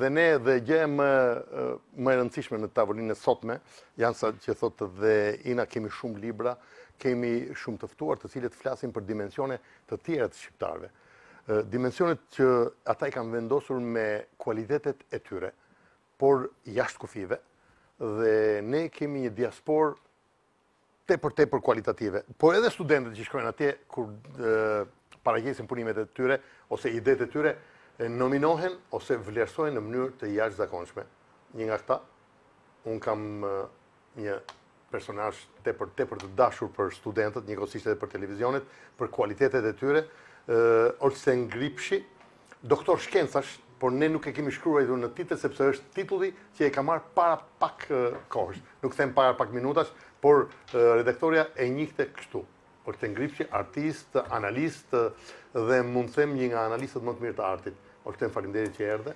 Dhe ne dhe gjëja më e rëndësishme në tavolinën e sotme janë siç thotë dhe Ina kemi shumë libra, kemi shumë të ftuar të cilët flasin për dimensione të tjera të shqiptarëve. Dimensionet që ata i kanë vendosur me kualitetet e tyre, por jashtë kufijve dhe ne kemi një diasporë tepër tepër kualitative, por edhe studentët që shkojnë atje kur paraqesin punimet e tyre ose idetë e tyre nominohen ose vlerësohen në mënyrë të jashtëzakonshme. Një nga këta unë kam një personazh tepër tepër të dashur për studentët, njëkohësisht edhe për televizionet, për kualitetet e tyre, ë Olsen Gripshi, Doktor shkencash, por ne nuk e kemi shkruajtur në titër sepse është titulli që e ka marrë para pak kohësh. Nuk them para pak minutash, por redaktorja e njihte kështu. Olsen Gripshi, artist, analist dhe mund të them një nga analistët më të mirë të artit. Olsen, faleminderit që erdhe.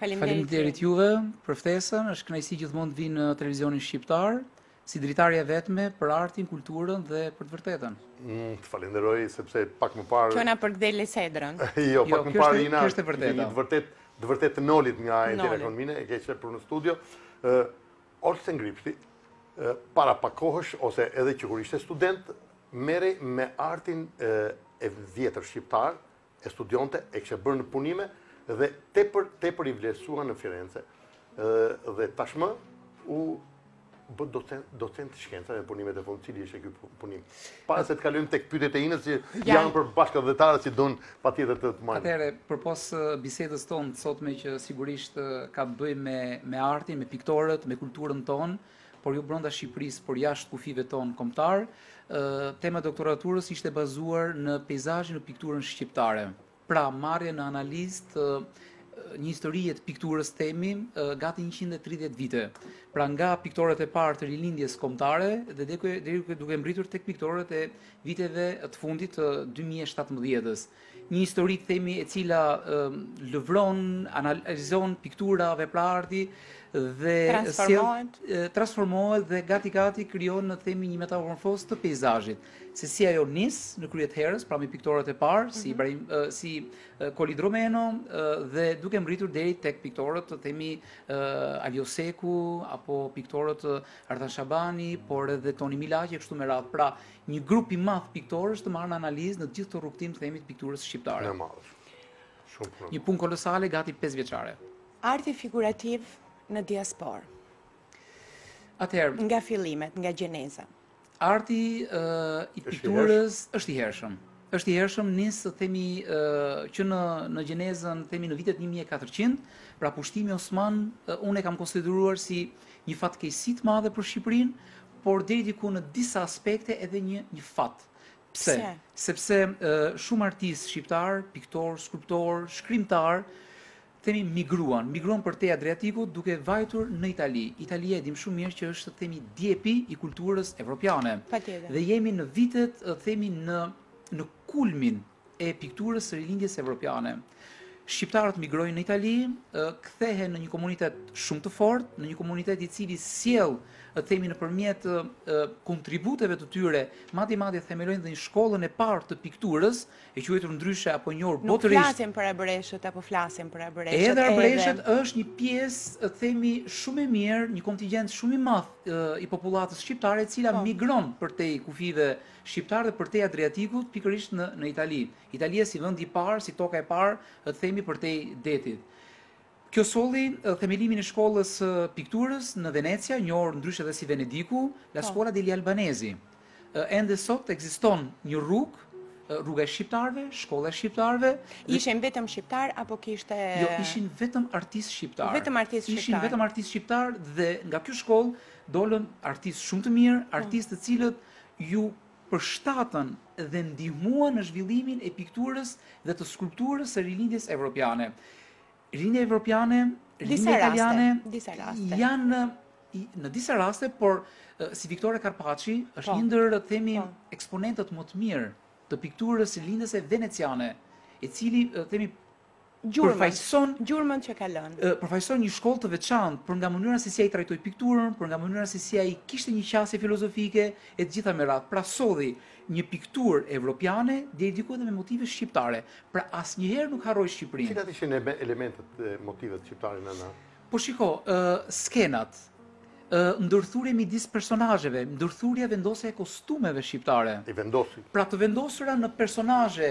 Faleminderit juve për ftesën. Është kënaqësi gjithmonë të vij në televizionin shqiptar. Si dritarja e vetme për artin, kulturën dhe për të vërtetën. Të falenderoj, sepse pak më parë... Kjo na përkëdhel sedrën. Jo, jo, pak më parë Ina... Kjo është e vërteta. Të vërtet të nolit nga e tjera konmine, e keqe për në studio. Olsen Gripshi, para pak kohësh, ose edhe që kur ishte student, merrej me artin e vjetër shqiptar, e studionte, e kishte bërë në punime dhe tepër tepër i vlerësuar në Firence dhe tashmë u bë docent, docent i shkencave dhe punimet e fundit, cili ishte ky punim. Para se të kalojmë tek pyetjet e Inës që janë për bashkatdhetarët që duan patjetër të të marrin. Atëherë, përpos bisedës tonë të sotme që sigurisht ka të bëjë me me artin, me piktorët, me kulturën tonë, por jo brenda Shqipërisë, por jashtë kufijve tonë kombëtarë. Tema e doktoraturës ishte bazuar në peizazhin në pikturën shqiptare. Pra, marrje në analizë të një historie të pikturës, të themi gati 130 vite. Pra nga piktorët e parë të rilindjes kombëtare dhe deri duke mbërritur tek piktorët e viteve të fundit të 2017-s. Një histori të themi e cila lëvron, analizon piktura, vepra arti dhe transformohet dhe gati gati krijon, të themi, një metamorfozë të peizazhit. Se si ajo nis në krye të herës, pra me piktorët e parë, si Kol Idromeno dhe duke mbërritur deri tek piktorët të themi Ali Oseku apo piktorët Artan Shabani, por edhe Toni Milaqi kështu me radhë. Pra, Një grup i madh piktorësh të marrë në analizë në gjithë këtë rrugëtim të themi të pikturës shqiptare. Në madh. Shumë punë. Një punë kolosale gati 5 vjeçare. Arti figurativ në diasporë. Atëherë, nga fillimet, nga gjeneza. Arti i pikturës është i hershëm. Është i hershëm, nis të themi që në në gjenezën, themi në vitet një mijë e katërqind, pra pushtimi osman, unë e kam konsideruar si një fatkeqësi të madhe për Shqipërinë, por deri diku në disa aspekte edhe një një fat. Pse? Pse? Sepse shumë artistë shqiptarë, piktorë, skulptorë, shkrimtarë, themi migruan, migruan përtej Adriatikut duke vajtur në Itali. Italia e dimë shumë mirë që është themi djepi i kulturës evropiane. Patjetër. Dhe jemi në vitet themi në në kulmin e pikturës së rilindjes evropiane. Shqiptarët migrojnë në Itali, kthehen në një komunitet shumë të fortë, në një komunitet i cili sjell themi nëpërmjet kontributeve të tyre, madje madje themelojnë dhe një shkollën e parë të pikturës e quajtur ndryshe apo njohur botërisht. Nuk flasim për arbëreshët apo flasim për arbëreshët. Edhe arbëreshët është një pjesë, të themi, shumë e mirë, një kontingjent shumë i madh i popullatës shqiptare e cila po. migron përtej kufijve shqiptarë dhe përtej Adriatikut pikërisht në në Itali. Italia si vendi i parë, si toka e parë, të themi përtej detit. Kjo solli themelimin e shkollës së pikturës në Venecia, njohur ndryshe dhe si Venediku, La Scuola degli Albanesi. Ende sot ekziston një rrugë, rruga e shqiptarëve, shkolla e shqiptarëve. Ishin vetëm shqiptarë apo kishte Jo, ishin vetëm artistë shqiptarë. Vetëm artistë shqiptarë. Ishin vetëm artistë shqiptarë dhe nga kjo shkollë dolën artistë shumë të mirë, po. artistë të cilët iu përshtatën dhe ndihmuan në zhvillimin e pikturës dhe të skulpturës së rilindjes evropiane. Rilindja evropiane, rilindja italiane, disa raste. Janë në disa raste, por si Viktor Karpaçi është po. një ndër të themi po. eksponentët më të mirë të pikturës së rilindjes veneciane, i cili të themi përfaqëson gjurmën që ka lënë. Përfaqëson një shkollë të veçantë për nga mënyra se si ai trajtoi pikturën, për nga mënyra se si ai kishte një qasje filozofike e të gjitha me radhë. Pra solli Një pikturë evropiane, deri diku edhe me motive shqiptare. Pra asnjëherë nuk harroi Shqipërinë. Cilat ishin elementët dhe motivet shqiptare në anë? Po shiko, ë skenat, ë ndërthurje midis personazheve, ndërthurja vendosja e kostumeve shqiptare. I vendosi. Pra të vendosura në personazhe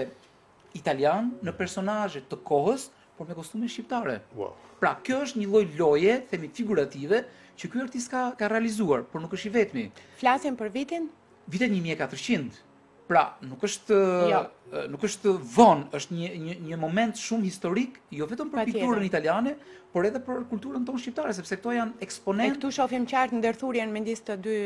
italianë, në personazhe të kohës, por me kostume shqiptare. Wow. Pra, kjo është një lloj loje, themi figurative, që ky artist ka ka realizuar, por nuk është i vetmi. Flasim për vitin? Vitet 1400. Pra, nuk është jo. nuk është vonë, është një një një moment shumë historik, jo vetëm për pikturën italiane, por edhe për kulturën tonë shqiptare, sepse këto janë eksponentë. E këtu shofim qartë ndërthurjen midis të dy,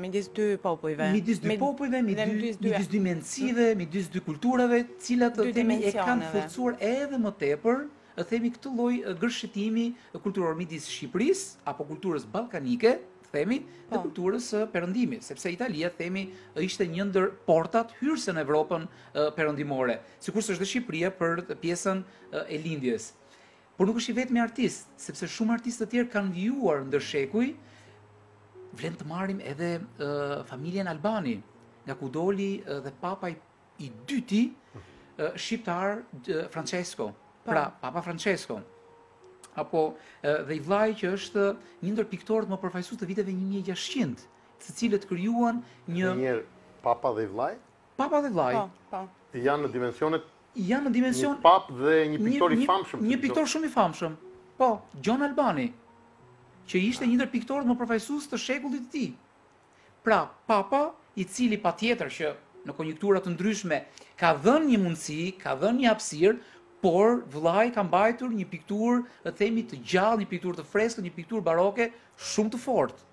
midis dy popujve. Midis dy popujve, midis dy, dy mendësive, midis dy kulturave, të cilat të themi e kanë forcuar edhe më tepër, e themi këtë lloj gërshetimi kulturor midis Shqipërisë, apo kulturës ballkanike, themi, dhe po. kulturës së perëndimit, sepse Italia, themi, ishte një ndër portat hyrëse në Evropën perëndimore, sikurse është dhe Shqipëria për pjesën e lindjes. Por nuk është i vetmi artist, sepse shumë artistë të tjerë kanë vijuar ndër shekuj. Vlen të marrim edhe uh, familjen Albani, nga ku doli uh, dhe papa i, i dyti uh, shqiptar uh, Francesco. Po. Pra, papa Francesco apo uh, dhe i vllai që është një ndër piktorët më përfaqësues të viteve 1600, të cilët krijuan një Një papa dhe i vllai? Papa dhe vllai. Po, po. Janë në dimensionet janë në dimension një pap dhe një piktor i famshëm. Një piktor shumë i famshëm. Po, Gjon Albani, që ishte një ndër piktorët më përfaqësues të shekullit të tij. Pra, papa, i cili patjetër që në konjunktura të ndryshme ka dhënë një mundësi, ka dhënë një hapësirë, por vëllai ka mbajtur një pikturë, e themi të gjallë, një pikturë të freskët, një pikturë baroke shumë të fortë.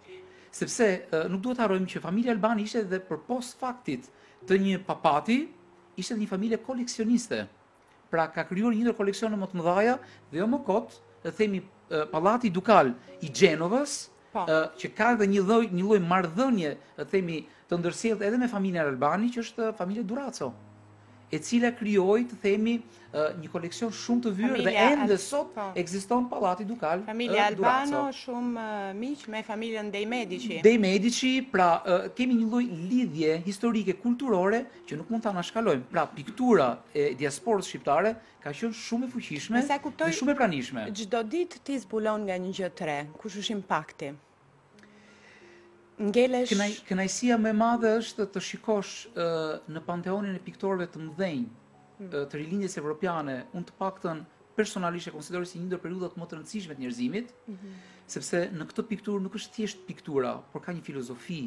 Sepse nuk duhet të harrojmë që familja Albani ishte edhe përpos faktit të një papati, ishte edhe një familje koleksioniste. Pra ka krijuar një ndër koleksione më të mëdha dhe jo më kot, le të themi Pallati Dukal i Xhenovës, po. që ka edhe një lloj një lloj marrëdhënie, le të themi, të ndërsjellë edhe me familjen Albani, që është familja Duraco. e cila krijoi, të themi, një koleksion shumë të vyer dhe ende sot po. ekziston Pallati Dukal. Familja Albano shumë miq me familjen Dei Medici. Dei Medici, pra kemi një lloj lidhje historike kulturore që nuk mund ta anashkalojmë. Pra piktura e diasporës shqiptare ka qenë shumë e fuqishme dhe shumë e pranishme. Çdo ditë ti zbulon nga një gjë të re, kush është impakti? Ngelesh. Kënaqësia më e madhe është të shikosh në panteonin e piktorëve të mëdhenj hmm. të rilindjes evropiane, unë të paktën personalisht e konsideroj si një ndër periudhat më të rëndësishme të njerëzimit, mhm. sepse në këtë pikturë nuk është thjesht piktura, por ka një filozofi,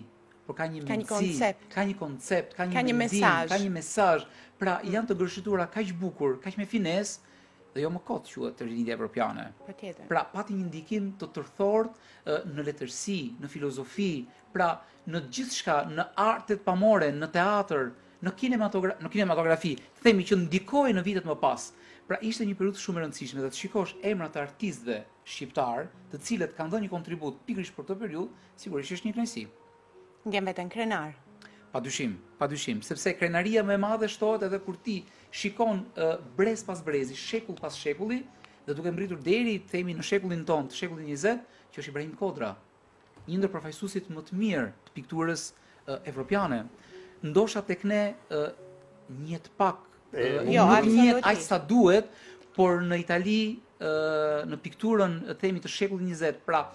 por ka një mendësi, ka një koncept, ka një mesazh, ka një mesazh. Pra, mm. janë të gërshituara kaq bukur, kaq me finesë, dhe jo më kot quhet Rilindja Evropiane. Patjetër. Pra pati një ndikim të tërthortë në letërsi, në filozofi, pra në gjithçka, në artet pamore, në teatër, në kinematogra në kinematografi, themi që ndikoi në vitet më pas. Pra ishte një periudhë shumë e rëndësishme dhe të shikosh emrat e artistëve shqiptar, të cilët kanë dhënë një kontribut pikërisht për këtë periudhë, sigurisht është një krenari. Ndjen veten krenar. Pa dyshim, pa dyshim, sepse krenaria më e madhe shtohet edhe kur ti shikon brez pas brezi, shekull pas shekulli, dhe duke mbritur deri, themi, në shekullin tonë, të shekullin 20, që është Ibrahim Kodra, një ndër përfaqësuesit më të mirë të pikturës evropiane. Ndoshta tek ne njihet pak Jo, nuk njihet aq sa duhet, por në Itali në pikturën të themi të shekullit 20, pra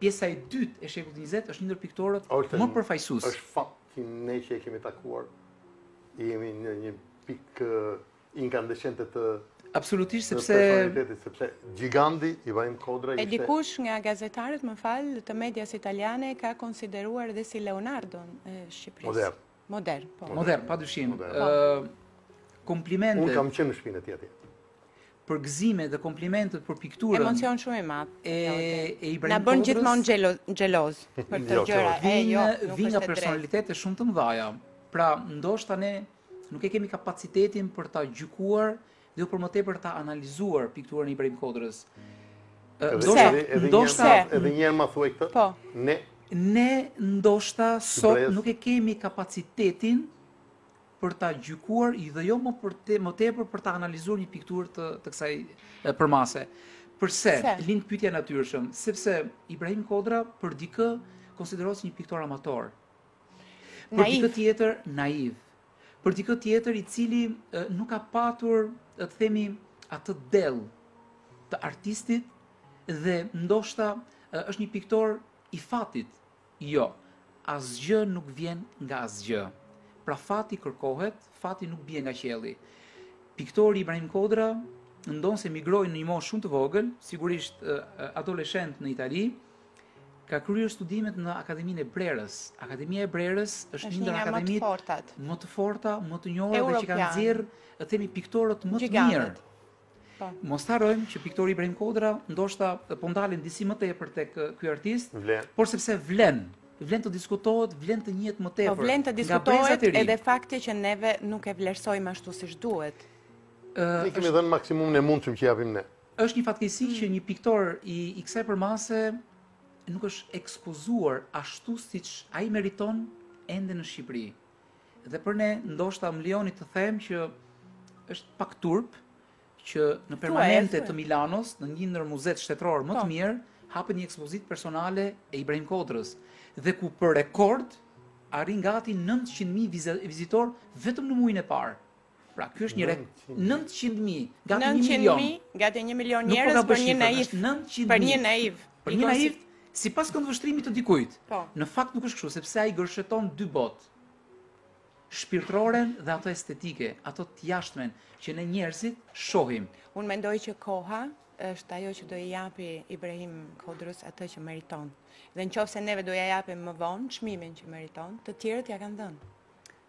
pjesa e dytë e shekullit 20 është një ndër piktorët më përfaqësues. Është fat që ne që e kemi takuar jemi në një pikë inkandescente të Absolutisht sepse sepse gjigandi Ibrahim Kodra ishte E dikush nga gazetarët më fal, të medias italiane ka konsideruar dhe si Leonardon e Shqipërisë. Modern. Modern, po. Modern, pa dyshim. Komplimente. Unë kam qenë në shpinë e tjetër. Përgëzime dhe komplimentet për pikturën. Emocion shumë i madh. E e Ibrahim. Na bën gjithmonë xheloz, xheloz për këto jo, gjëra. E jo, vin nga personalitete shumë të mëdha. Pra, ndoshta ne nuk e kemi kapacitetin për ta gjykuar Jo për më tepër ta analizuar pikturën e Ibrahim Kodrës. Ndoshta ndoshta edhe një herë ma thuaj këtë. Po. Ne ne ndoshta sot nuk e kemi kapacitetin për ta gjykuar i dhe jo më për të, më tepër për ta analizuar një pikturë të të kësaj përmase. Përse? Lind pyetja natyrshëm, sepse Ibrahim Kodra për dikë konsiderohet si një piktor amator. Për dikë tjetër naiv. për dikë tjetër i cili nuk ka patur, të themi, atë dell të artistit dhe ndoshta është një piktor i fatit. Jo, asgjë nuk vjen nga asgjë. Pra fati kërkohet, fati nuk bie nga qielli. Piktori Ibrahim Kodra ndonëse migroi në një moshë shumë të vogël, sigurisht adoleshent në Itali, Ka kryer studimet në Akademinë e Brerës. Akademia e Brerës është një ndër akademitë më të forta, më të njohura dhe që kanë nxjerr, le të themi, piktorët më të mirë. Po. Mos harrojmë që piktori Ibrahim Kodra ndoshta po ndalem disi më tepër tek ky artist, por sepse vlen, vlen të diskutohet, vlen të njihet më po, tepër. Po vlen të diskutohet edhe fakti që neve nuk e vlerësojmë ashtu siç duhet. Ne kemi dhënë maksimumin e mundshëm që japim ne. Është një fatkeqësi që një piktor i i kësaj përmase nuk është ekspozuar ashtu siç ai meriton ende në Shqipëri. Dhe për ne ndoshta më lejoni të them që është pak turp që në Permanente të Milanos, në një ndër muzetë shtetërorë më të po. mirë, hapet një ekspozitë personale e Ibrahim Kodrës dhe ku për rekord arrin gati 900.000 vizitorë vetëm në muajin e parë. Pra, ky është një rreth 900 mijë, gati 1 milion. 900 mijë, gati 1 milion po njerëz për një naiv. Për një naiv. Për një naiv, sipas këndvështrimit të dikujt. Po. Në fakt nuk është kështu, sepse ai gërsheton dy botë. Shpirtëroren dhe ato estetike, ato të jashtmen, që ne njerëzit shohim. Unë mendoj që koha është ajo që do i japi Ibrahim Kodrës atë që meriton. Dhe në qofë se neve do ia japim më vonë, çmimin që meriton, të tjerët ia kanë dhënë.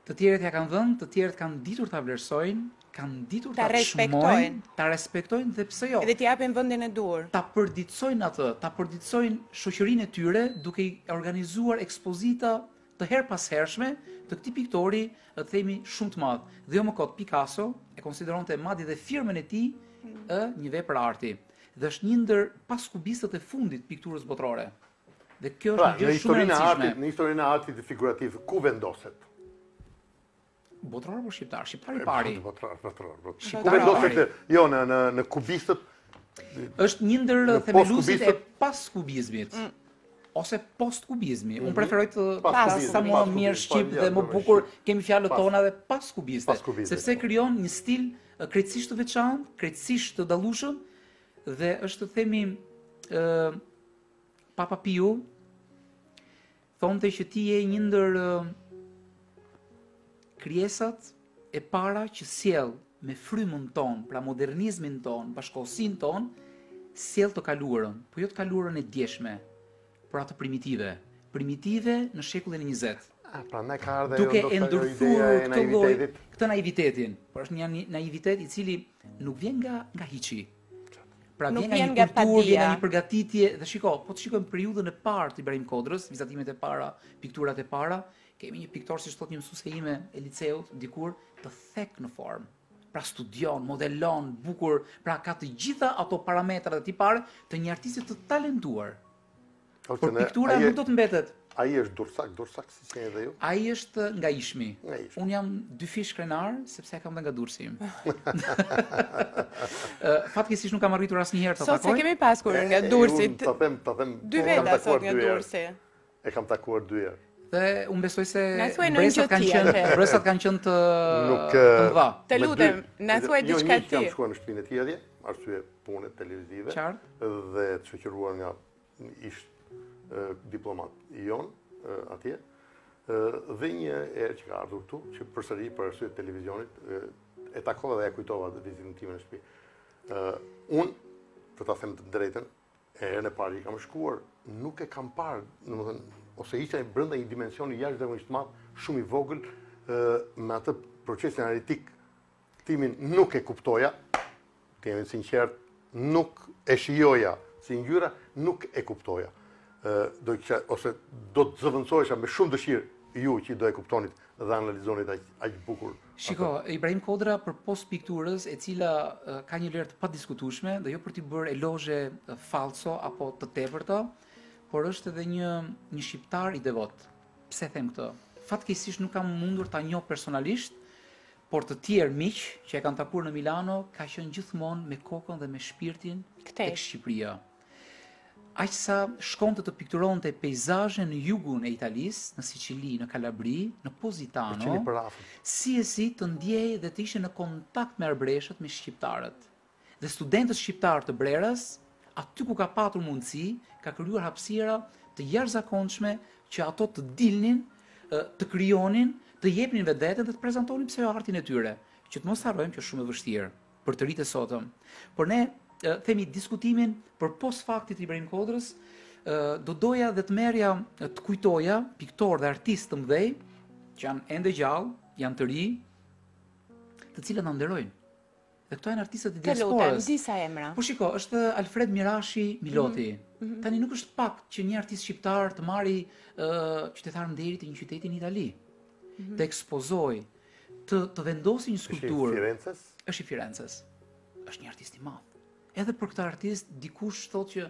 Të tjerët ia kanë dhënë, të tjerët kanë ditur ta vlerësojnë, kanë ditur ta, ta çmojnë, ta respektojnë dhe pse jo. Edhe t'i japin vendin e duhur. Ta përditësojnë atë, ta përditësojnë shoqërinë e tyre duke i organizuar ekspozita të herëpashershme të këtij piktori, të themi shumë të madh. Dhe jo më kot Picasso e konsideronte madje dhe firmën e tij mm. ë një vepër arti. Dhe është një ndër paskubistët e fundit të pikturës botërore. Dhe kjo është pra, një gjë shumë e rëndësishme. Në historinë e artit figurativ ku vendoset? Botëror apo shqiptar? Shqiptar së pari. Botëror, botëror, botëror. Shqiptari vendoset jo në në në kubistët. Është një ndër themeluesit e paskubizmit. Mm. Ose postkubizmi. Unë mhm. preferoj të pas sa më mirë shqip dhe më bukur kemi fjalët tona dhe paskubiste, sepse krijon një stil krejtësisht të veçantë, krejtësisht të dallueshëm dhe është të themi ë Papa Piu thonte që ti je një ndër krijesat e para që sjell me frymën tonë, pra modernizmin tonë, bashkëkohësinë tonë, sjell të kaluarën, po jo të kaluarën e djeshme, por atë primitive, primitive në shekullin e 20. Ah, pra na ka ardhë duke e ndërthur këtë lloj këtë naivitetin, por është një naivitet i cili Nuk vjen nga nga hiçi. Pra vjen nga një kulturë, vjen nga një përgatitje dhe shiko, po të shikojmë periudhën e parë të Ibrahim Kodrës, vizatimet e para, pikturat e para, kemi një piktor siç thotë një mësuese ime e liceut dikur të thek në formë. Pra studion, modelon, bukur, pra ka të gjitha ato parametra dhe tipare të një artisti të talentuar. Por piktura nuk do të mbetet. Ai është durrsak, durrsak siç edhe ju. Ai është nga Ishmi. Nga Ishmi. Unë jam dyfish krenar, sepse e kam dhe nga Durrësi im. Fatkeqësisht nuk kam arritur asnjëherë ta takoj. Sot se qenkemi paskemi nga Durrësi. Të them, të them. Dy veta sot nga Durrësi. E kam takuar dy herë. Dhe unë besoj se mbresat kanë qenë, mbresat kanë qenë të të mëdha. Të lutem, na thuaj jo, diçka ti. Jo, kam shkuar në shtëpinë e tij atje, arsye pune televizive. Qartë. Dhe të shoqëruar nga ishte diplomat i jonë atje dhe një herë që ka ardhur këtu, që përsëri për arsye televizionit, e takova dhe ia kujtova dhe vizitën time në shpi. Unë, të ta them të drejtën, herën e parë që kam shkuar, nuk e kam parë, domethënë, ose isha brenda një dimensioni jashtëzakonisht të madh, shumë i vogël, me atë procesin analitik Timin nuk e kuptoja, të jemi të sinqertë, nuk e shijoja si ngjyra, nuk e kuptoja. Do që, ose do të zëvendësohesha me shumë dëshirë ju që do e kuptonit dhe analizonit aq bukur. Shiko, Ibrahim Kodra përpos pikturës e cila ka një vlerë të padiskutueshme dhe jo për t'i bërë elozhe falso apo të tepërta, por është edhe një, një shqiptar i devot. Pse them këtë? Fatkeqësisht nuk kam mundur ta njoh personalisht, Por të tjerë miq që e kanë takuar në Milano ka qenë gjithmonë me kokën dhe me shpirtin tek Shqipëria. Aq sa shkonte të pikturonte peizazhe në jugun e Italisë, në Sicili, në Kalabri, në Positano, si e si të ndjehej dhe të ishte në kontakt me arbëreshët, me shqiptarët. dhe studentëve shqiptarë të Brerës, aty ku ka patur mundësi, ka krijuar hapësira të jashtëzakonshme që ato të dilnin, të krijonin, të jepnin vetveten dhe të prezantonin pse jo artin e tyre, që të mos harrojmë që është shumë e vështirë për të rinjtë e sotëm. Por ne themi diskutimin përpos faktit të Ibrahim Kodrës, do doja dhe të merrja të kujtoja piktorë dhe artistë të mdhej, që janë ende gjallë, janë të rinj, të cilët na nderojnë. Dhe këto janë artistët e diasporës. Të lutem, disa emra. Po shiko, është Alfred Mirashi Miloti. Mhm, mhm. Tani nuk është pak që një artist shqiptar të marrë uh, qytetar nderi të një qyteti në Itali. Mhm. Të ekspozojë, të, të vendosë një skulpturë. Është i Firences? Është i Firences. Është një artist i madh. Edhe për këta artistë, dikush thotë që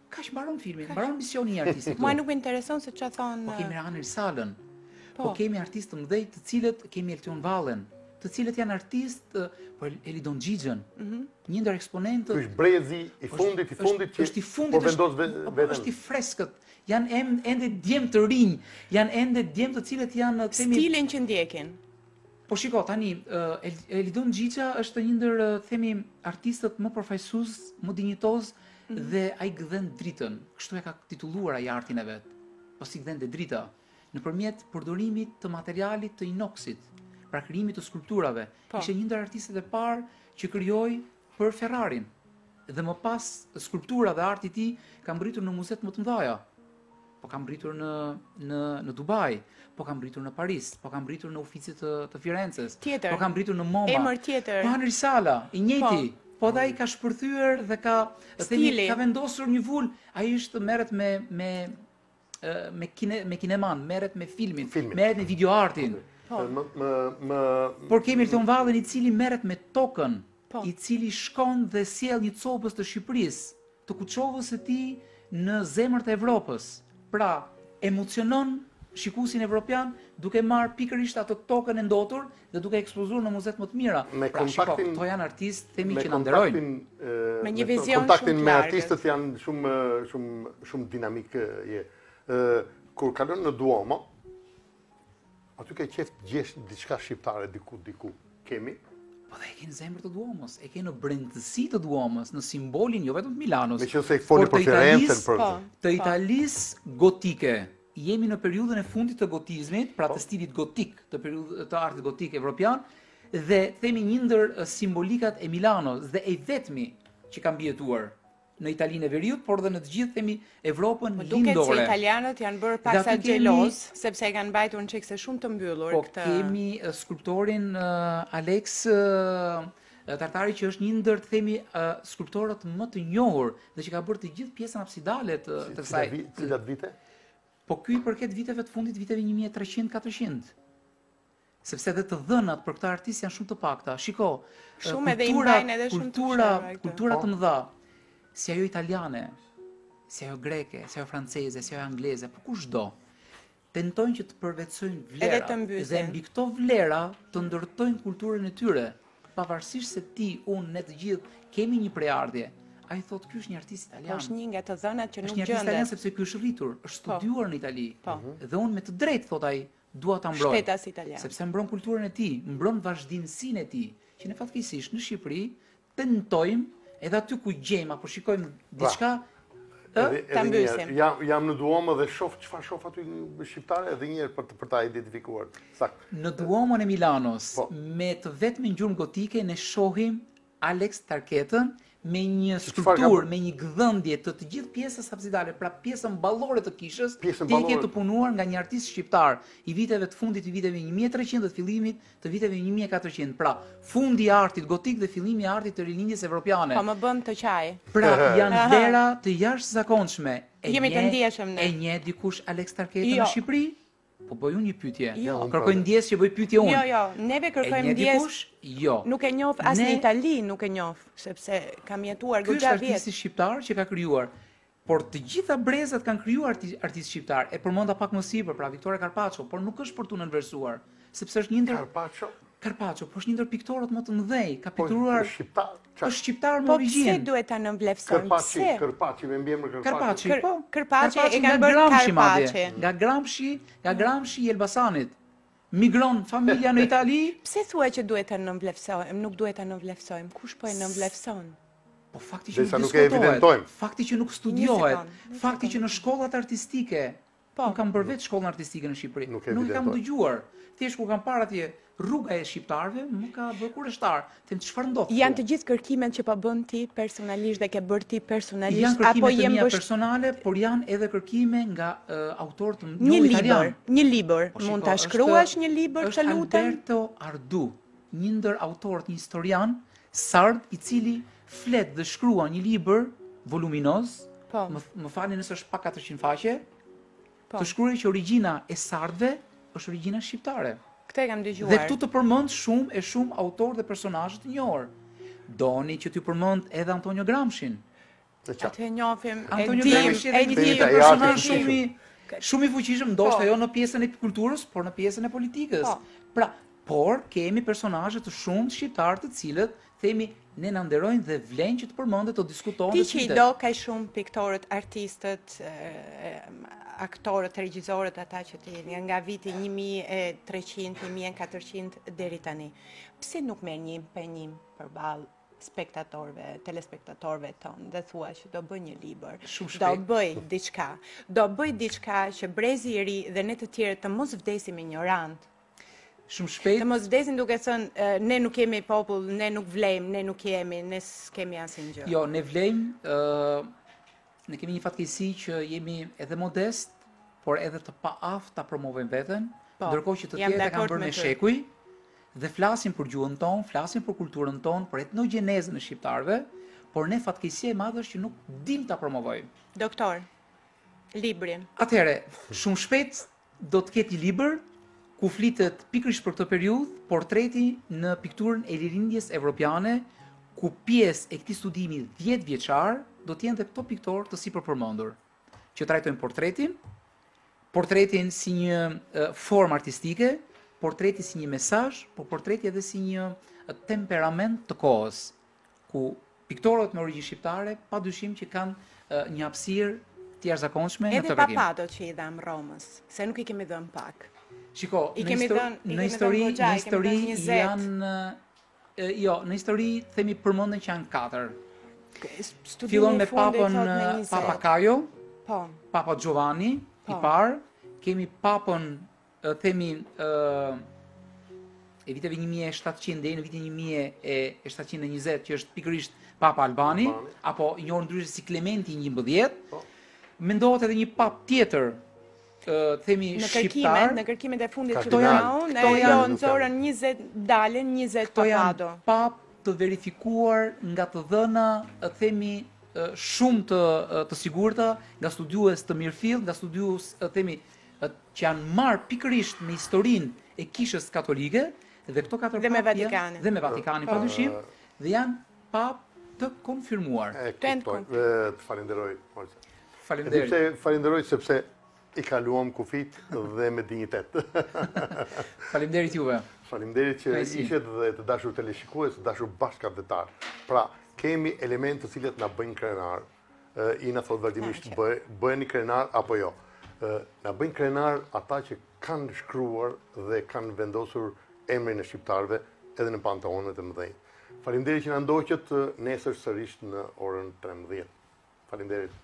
Kaq mbaron filmi, mbaron misioni i artistit. Mua nuk më intereson se çfarë thonë. Po kemi Anri Salën. Po. po kemi artistë të mëdhenj, të cilët kemi Eltjon Vallen, të cilët janë artistë po Helidon Xhixhën. Ëh. Mhm. Një ndër eksponentët. Është brezi i fundit, i fundit që është i fundit. Po vendos veten. Është i freskët. Janë ende djem të rinj, janë ende djem të cilët janë themi stilin që ndjekin. Po shiko, tani, Helidon Xhixha është një ndër, themi, artistët më përfaqësues, më dinjitozë, mhm. dhe ai gdhend dritën. Kështu e ka titulluar ai artin e vet, po si gdhendet drita, nëpërmjet përdorimit të materialit të inoksit, pra krijimit të skulpturave. Po. Ishte një ndër artistët e parë që krijoi Për Ferrarin, dhe më pas skulptura dhe arti i tij ka mbërritur në muzetë më të mëdha. Po ka ngritur në në në Dubai, po ka mbërritur në Paris, po ka mbërritur në Uffizi të të Firences, po ka mbërritur në MoMA. Emër tjetër. Po Anri Sala, i njëjti. Po. Po dhe ai ka shpërthyer dhe ka themi ka vendosur një vulë, ai është merret me me me kine me kinemanë, merret me filmin, filmin. merret me videoartin. Po. Më më më Por kemi Elton Vallën i cili merret me tokën, po. i cili shkon dhe sjell një copëz të Shqipërisë, të Kuçovës së tij në zemër të Evropës. Pra, emocionon shikuesin evropian duke marrë pikërisht atë tokën e ndotur dhe duke ekspozuar në muzetë më të mira. Me pra, kontaktin, këto janë artistë, themi që na nderojnë. Me një vizion shumë të largët. Me artistët janë shumë, shumë, shumë dinamikë. Je. Kur kalon në Duomo, aty ke qejf të gjesh diçka shqiptare diku, diku. Kemi, Po dhe e ke në zemër të Duomos, e ke në brendësi të Duomos, në simbolin jo vetëm të Milanos. Meqenëse e foli për Firenzen, për... Po. Të Italisë gotike, Jemi në periudhën e fundit të gotizmit, pra të po. stilit gotik, të periudhës të artit gotik evropian dhe themi një ndër simbolikat e Milanos dhe e vetmi që ka mbijetuar në Italinë e Veriut, por dhe në të gjithë themi Evropën lindore. Po duket se italianët janë bërë paksa xhelozë, sepse e kanë mbajtur një çikëz si shumë të mbyllur po këtë. Po kemi skulptorin Aleks Tarketa që është një ndër të themi skulptorët më të njohur dhe që ka bërë të gjithë pjesën absidale të të kësaj. Cilat vite? Po ky i përket viteve të fundit, viteve 1300-400. Sepse edhe të dhënat për këtë artist janë shumë të pakta. Shiko, shumë edhe i mbajnë edhe shumë kultura, kultura të mëdha. Si ajo italiane, si ajo greke, si ajo franceze, si ajo angleze, po kushdo? tentojnë që të përvetësojnë vlerat dhe mbi këto vlera të ndërtojnë kulturën e tyre, pavarësisht se ti, unë, ne të gjithë kemi një prejardhje. Ai thotë ky është një artist italian. Po, është një nga të dhënat që nuk gjendet. Është një artist italian sepse ky është rritur, është po. studiuar në Itali. Po. Dhe unë me të drejtë thotë ai, dua ta mbroj. Shtetas italian. Sepse mbron kulturën e tij, mbron vazhdimësinë e tij, që ne fatkeqësisht në Shqipëri tentojmë edhe aty ku gjejmë apo shikojmë pra, diçka ta mbysim. Jam jam në Duomo dhe shoh çfarë shoh aty unë shqiptare edhe një herë për për ta identifikuar. Saktë. Në Duomon e Milanos po. me të vetmen gjurmë gotike ne shohim Aleks Tarketën me një skulpturë, me një gdhendje të të gjithë pjesës absidale, pra pjesën ballore të kishës, ti e ke të punuar nga një artist shqiptar i viteve të fundit, i viteve 1300 të fillimit të viteve një mijë e katërqind, pra fundi i artit gotik dhe fillimi i artit të rilindjes evropiane. Po më bën të qaj. Pra janë vlera të jashtëzakonshme. Jemi të ndjeshëm ne. E njeh dikush Aleks Tarketën në jo. Shqipëri? Po bëj unë një pyetje. Jo, kërkoj ndjesë që bëj pyetje unë. Jo, jo, neve kërkojmë ndjesë. Jo. Nuk e njoh as në Itali, nuk e njoh, sepse kam jetuar goxha vjet. Ky është artisti shqiptar që ka krijuar. Por të gjitha brezat kanë krijuar artistë shqiptarë, e përmenda pak më sipër, pra Vitore Karpaço, por nuk është për t'u nënvlerësuar, sepse është një ndër Karpaço? Karpaço, po është një ndër piktorët më të mëdhenj, ka pikturuar Është shqiptar? Është shqiptar me origjinë. Po pse duhet ta nënvlefsojmë? Pse? Kërpaçi, Kërpaçi me mbiemër Kërpaçi. Kërpaçi, po. Kërpaçi e kanë bërë Karpaçi. Nga Gramshi, nga Gramshi i Elbasanit. Migron familja në Itali? Pse thua që duhet ta nënvlefsojmë, nuk duhet ta nënvlefsojmë, kush po e nënvlefson? Po fakti që nuk diskutohet, fakti që nuk studiohet, fakti që në shkollat artistike, po. unë kam bërë vetë shkollën artistike në Shqipëri, nuk e kam dëgjuar, thjesht kur kam parë atje rruga e shqiptarëve, më ka bërë kureshtar, Them çfarë ndodh këtu? Janë të gjithë kërkimet që po bën ti personalisht dhe ke bërë ti personalisht janë kërkime apo le të themi personale, por janë edhe kërkime nga uh, autorë të njohur italianë. Një libër, po, mund ta shkruash një libër, të lutem. Është Alberto Ardu, një ndër autorët, një historian sard i cili flet dhe shkruan një libër voluminoz. Po. Më, më falni nëse është pak 400 faqe. Të shkruan që origjina e sardëve është origjina shqiptare. Këtë e kam dëgjuar. Dhe këtu të përmend shumë e shumë autorë dhe personazhe të njohur. Doni që t'ju përmend edhe Antonio Gramshin? Të qartë. Atë e njohim, e dimë, e dimë një personazh shumë i shumë i fuqishëm, ndoshta po. jo në pjesën e kulturës, por në pjesën e politikës. Po. Pra, por kemi personazhe të shumtë shqiptarë të cilët themi ne na nderojnë dhe vlen që të përmenden të diskutohen. Ti që i do kaq shumë piktorët, artistët, aktorët, regjizorët ata që ti njeh nga viti 1300, 1400 deri tani. Pse nuk merr një impenjim përballë spektatorëve, telespektatorëve tonë dhe thua që do bëj një libër, do bëj diçka, do bëj diçka që brezi i ri dhe ne të tjerët të mos vdesim injorantë, Shumë shpejt. Të mos vdesin duke thënë ne nuk jemi popull, ne nuk vlejmë, ne nuk jemi, ne s'kemi asnjë gjë. Jo, ne vlejmë, ë ne kemi një fatkeqësi që jemi edhe modestë, por edhe të paaftë ta promovojmë veten, po, ndërkohë që të tjerët e kanë bërë me shekuj dhe flasin për gjuhën tonë, flasin për kulturën tonë, për etnogjenezën e shqiptarëve, por ne fatkeqësia e madhe është që nuk dim ta promovojmë. Doktor, librin. Atëherë, shumë shpejt Do të ketë një libër ku flitet pikërisht për këtë periudhë, Portreti në pikturën e Rilindjes Evropiane, ku pjesë e këtij studimi 10 vjeçar do të jenë dhe këto piktorë të sipërpërmendur, që trajtojnë portretin, portretin si një formë artistike, portreti si një mesazh, por portreti edhe si një temperament të kohës. ku piktorët me origjinë shqiptare pa dyshim që kanë një hapësirë të jashtëzakonshme në këtë tregim. Edhe papat që i dhamë Romës, se nuk i kemi dhënë pak. Shiko, i kemi dhënë në histori, në histori janë jo, në histori themi përmendën që janë katër. Fillon me papën Papa Kajo, po. Papa Giovanni, i po. parë, kemi papën themi ë e viteve 1700 deri në vitin 1720 që është pikërisht Papa Albani, Albani. apo i njohur ndryshe si Klementi 11. Po. Mendohet edhe një pap tjetër ë themi në kërkimet, në kërkimet e fundit që janë, ne jo në 20 dalën 20 të pado. Pap të verifikuar nga të dhëna, ë themi shumë të të sigurta nga studiues të mirëfill, nga studiues themi që janë marrë pikërisht me historinë e Kishës Katolike dhe këto katër papë dhe me Vatikanin, dhe me Vatikanin padyshim, dhe janë papë të konfirmuar. E kuptoj. Të falenderoj, Olta. Faleminderit. Të falenderoj sepse i kaluam kufit dhe me dinjitet. Faleminderit juve. Faleminderit që ishet dhe të dashur teleshikues, të dashur bashkatdhetarë. Pra, kemi elementë të cilët na bëjnë krenar Ina thotë vazhdimisht, bëheni krenar apo jo. Na bëjnë krenar ata që kanë shkruar dhe kanë vendosur emrin e shqiptarëve edhe në panteonet e mëdhenj. Faleminderit që na ndoqët nesër sërish në orën 13. Faleminderit.